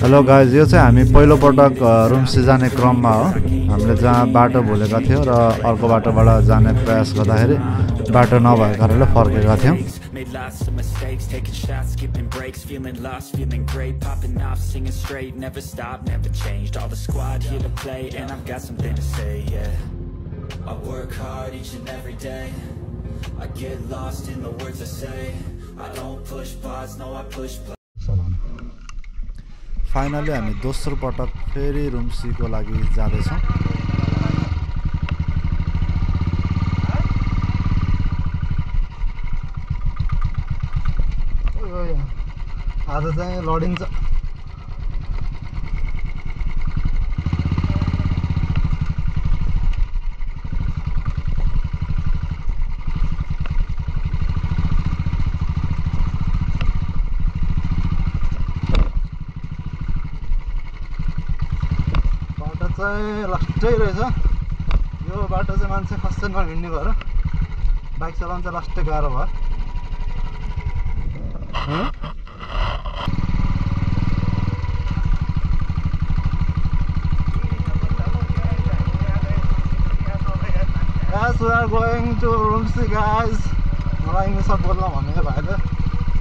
Hello guys यो चाहिँ हामी पहिलोपटक रुम्सी जाने क्रममा हो। हामीले जहाँ बाटो भुलेका थियौँ र अर्को बाटोबाट जाने प्रयास गर्दाखेरि बाटो नभएको कारणले फर्केका थियौँ. Made lots of mistakes, taking shots, skipping breaks, feeling lost, feeling great, popping off, singing straight, never stopped, never changed. All the squad here to play, and I've got something to say, yeah. I work hard each and every day. I get lost in the words I say. I don't push pause, no, I push play. Finally हामी दोस्रो पटक फेरि रुम्सीको लागि जाँदैछौँ आज चाहिँ लडिन्छ बाटो चाहिँ लास्टै रहेछ। यो बाटो चाहिँ मान्छे खस्दै नहिँड्ने भएर बाइक चलाउनु चाहिँ लास्टै गाह्रो भयो। Going to Rumsi guys. मलाई इङ्ग्लिसमा बोल्न भने भाइले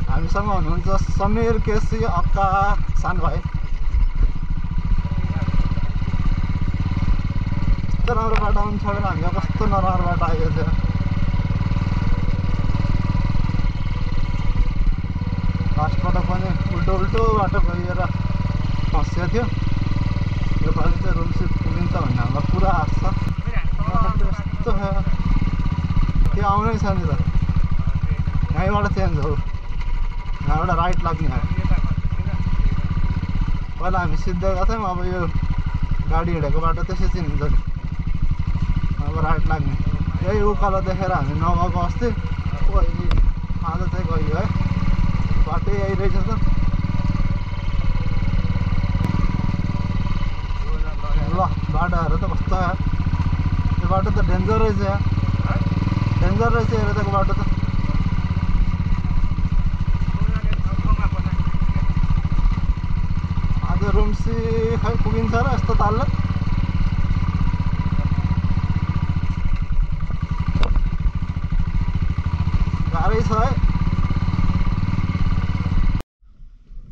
हामीसँग हुनुहुन्छ समीर केसी अक्का सान भाइ कस्तो राम्रो बाटो आउनु छोडेर हामी कस्तो नराम्रो बाटो आइयो थियो लास्टबाट पनि उल्टो उल्टो बाटो गइएर फँसिएको थियो योपालि चाहिँ रुम्सी पुगिन्छ भन्ने हामीलाई पुरा आश छ त्यो आउनै छ नि त यहीँबाट चेन्ज हो यहाँबाट राइट लाग्ने पहिला हामी सिधै गएको थियौँ अब यो गाडी हिँडेको बाटो त्यसै चिनिन्छ नि अब राइट लाग्ने यही उकालो देखेर हामी नगएको अस्ति आज चाहिँ गयो है बाटो यही रहेछ त ल बाटोहरू त कस्तो यो बाटो त डेन्जर रहेछ डेन्जर रहेछ यताको बाटो त। आज रुम्सी खै पुगिन्छ र यस्तो तालले। गाह्रै छ है।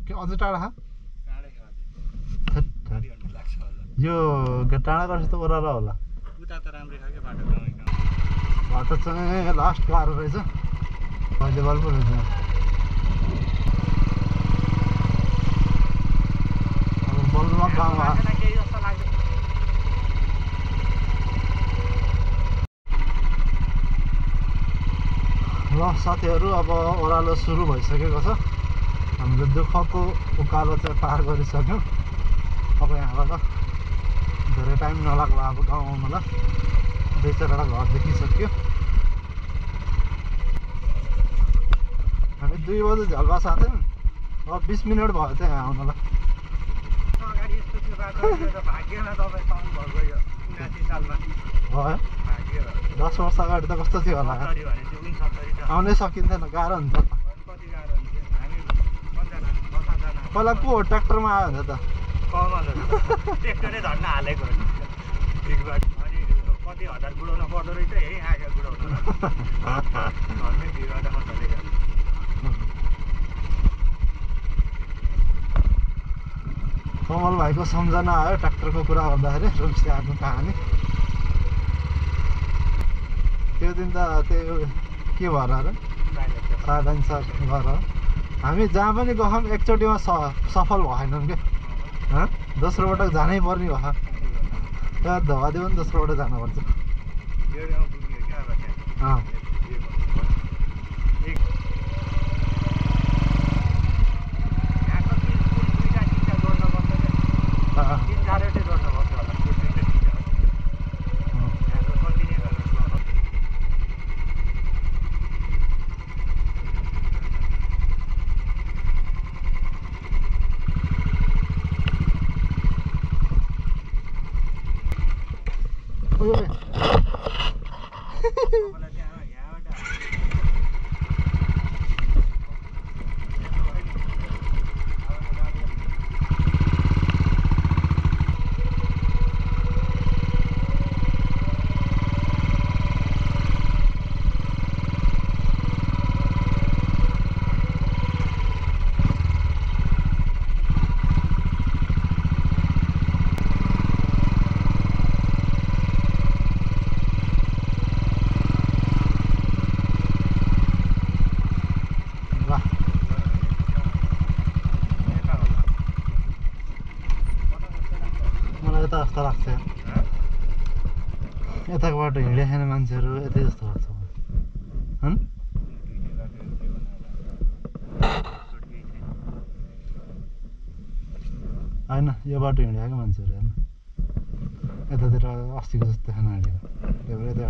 के अझै टाढा। यो टाढा गर्छ त ओह्रालो होला। उता त राम्रै छ क्या बाटो बाटो चाहिँ लास्ट गाह्रो रहेछ अहिले बल पो रहेछ अब ल साथीहरू अब ओह्रालो सुरु भइसकेको छ। हामीले दुःखको उकालो चाहिँ पार गरिसक्यौँ। अब यहाँबाट धेरै टाइम नलाग्ला अब गाउँ आउनुलाई चारवटा घर देखिसक्यो। हामी दुई बजी झल्वा साथ्यौँ अब बिस मिनट भयो चाहिँ यहाँ आउनुलाई। अगाडि यस्तो थियो बाटो भाग्यमा तपाईँ यो उनासी सालमा। भयो। दस वर्ष अगाडि त कस्तो थियो होला। आउनै सकिन्थेन गाह्रो हुन्छ। पहिला को हो ट्र्याक्टरमा आयो भने त। हालेको कति हजार गुडाउनु पर्दो रहेछ यही आएको गुडाउनु। घरमै भिडबाट खसालेको कमल भाइको सम्झना आयो ट्र्याक्टरको कुरा गर्दाखेरि रुम्सी आफ्नो कहानी त्यो दिन त त्यो के भएर अरे? साधन सर गर हामी जहाँ पनि गयौँ एकचोटिमा स सफल भएनौँ क्या हँ? दोस्रो पटक जानै पर्ने भयो दोस्रो पटक जानुपर्छ 보여줘. 어, 어, 어. लाग्छ यताको बाटो हिँडेको छैन मान्छेहरू यतै जस्तो लाग्छ? होइन यो बाटो हिँडेको मान्छेहरू हेर्न यतातिर अस्तिको जस्तो छैन हिँडेको त्यही भएर यतै।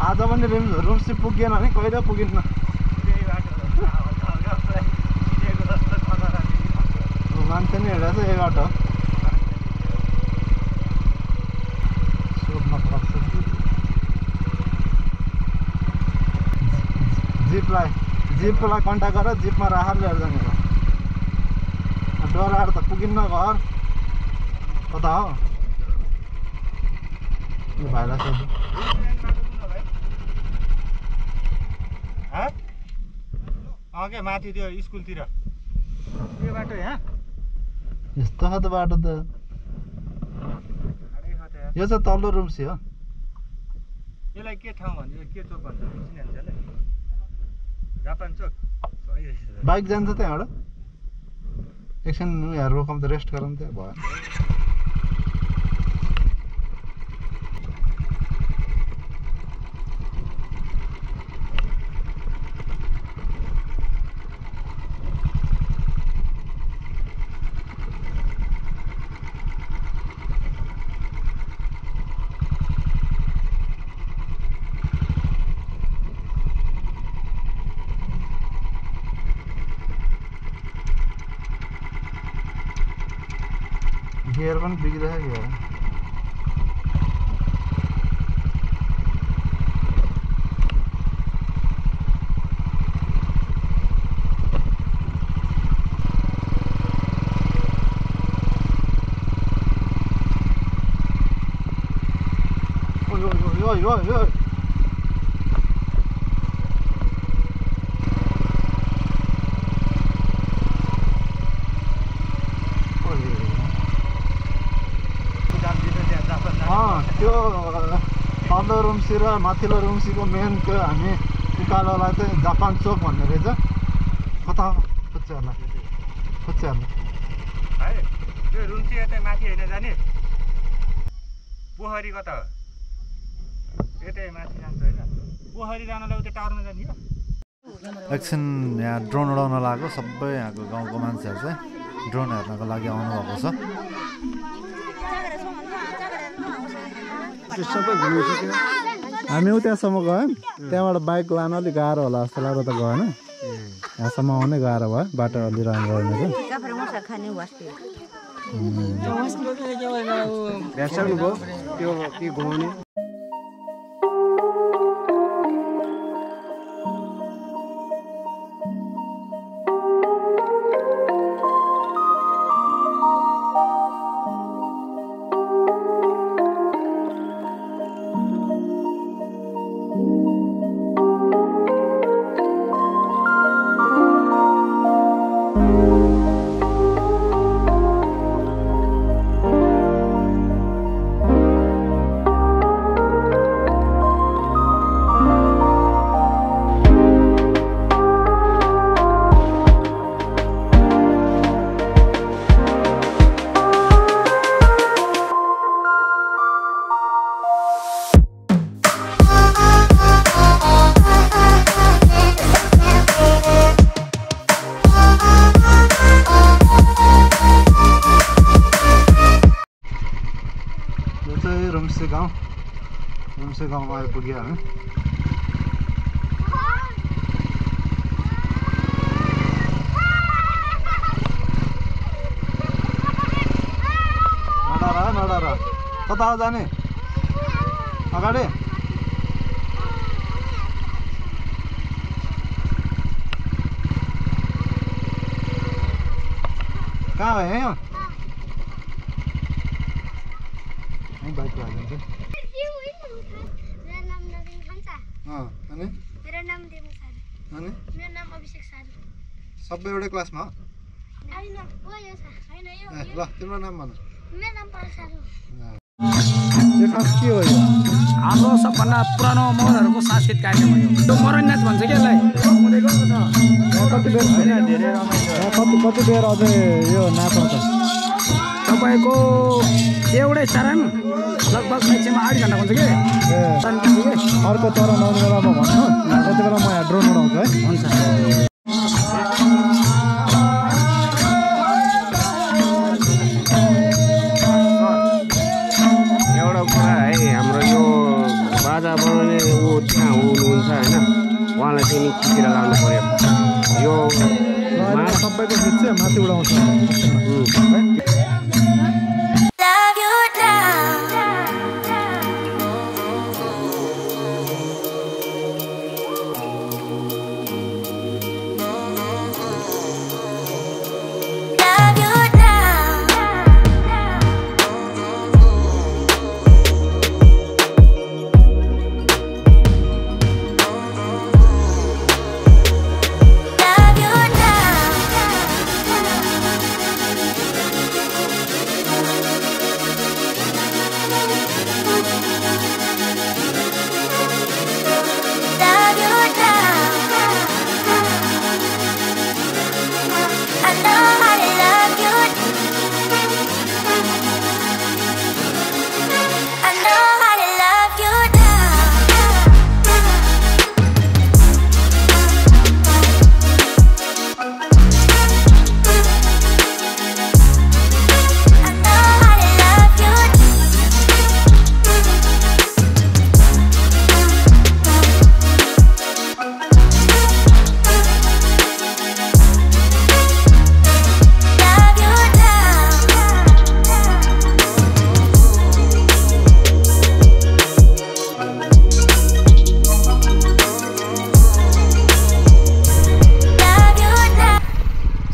आज पनि रुम रुम्सी पुगेन भने कहिले पुगिन्न त्यही बाटो हल्का हल्का मलाई चिनेको जस्तो खतरा देखिरहेको छ। मान्छे नै हिँडेको छ बाटो सोध्न कि जिपलाई जिपलाई कन्ट्याक्ट गरेर जिपमा राखेर लिएर जाने भयो डराएर त पुगिन्न घर कता हो यो भाइलाई सोध्नु हँ? के माथि त्यो स्कुलतिर यो बाटो यहाँ यस्तो छ त बाटो त। यो चाहिँ तल्लो रुम्सी हो। यसलाई के ठाउँ भन्छ के चोक भन्छ जापान चोक। बाइक जान्छ त्यहाँबाट। एकछिन उनीहरू रोकम त रेस्ट गरौँ त्यहाँ भयो। ईयर वन बिक रह गया है oi, oi, oi. रुम्सी र माथिल्लो रुम्सीको मेन त्यो हामी उकालोलाई चाहिँ जापान चोक भन्ने रहेछ। कता खुच्चेहरूलाई खुच्चेहरूलाई है त्यो रुम्ची यतै माथि होइन जाने? पोखरी कता हो? यतै माथि जान्छ होइन। पोखरी जानलाई उतै टावरमा जाने हो। एकछिन यहाँ ड्रोन उडाउन लाग्यो। सबै यहाँको गाउँको मान्छेहरू चाहिँ ड्रोन हेर्नको लागि आउनुभएको छ। सबै घुमिसक्यो हामी उतासम्म गयौँ त्यहाँबाट बाइक लान अलिक गाह्रो होला जस्तो लाग्यो त गएन यहाँसम्म आउनै गाह्रो भयो बाटो अलि राम्रो रहेन यो हमसे गाँव हमसे गाँव आए पुगिया है कता जाने अगाडि कहाँ भयो है अँ अनि? मेरो नाम देवु साधु अनि? मेरो नाम अभिषेक साधु सबै एउटै क्लासमा ल तिम्रो नाम भन मेरो नाम पर साधु यो खास के हो यो? हाम्रो सबभन्दा पुरानो मौरहरूको सांस्कृतिक कार्यक्रम हो यो। मरण नाच भन्छ कि यसलाई? कति बेर कति बेर अझै यो नाच आउँछ तपाईँको एउटै चरण लगभग म्याक्सिमम् आठ घन्टा हुन्छ कि? अर्को चरण आउने बेलामा भन्नु। त्यति बेला म यहाँ ड्रोन उडाउँछु है। हुन्छ। एउटा कुरा है हाम्रो यो बाजा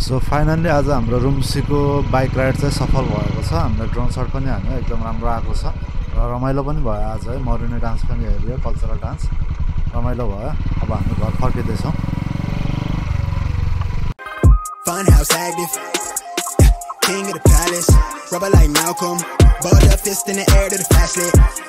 सो फाइनल्ली आज हाम्रो रुम्सीको बाइक राइड चाहिँ सफल भएको छ हामीले ड्रोन सट पनि हान्यो एकदम राम्रो आएको छ र रमाइलो पनि भयो आज है मरुनी डान्स पनि हेऱ्यो कल्चरल डान्स रमाइलो भयो अब हामी घर फर्किँदैछौँ Funhouse active. King of the palace. Rubber like Malcolm. Fist in the air to the flashlight.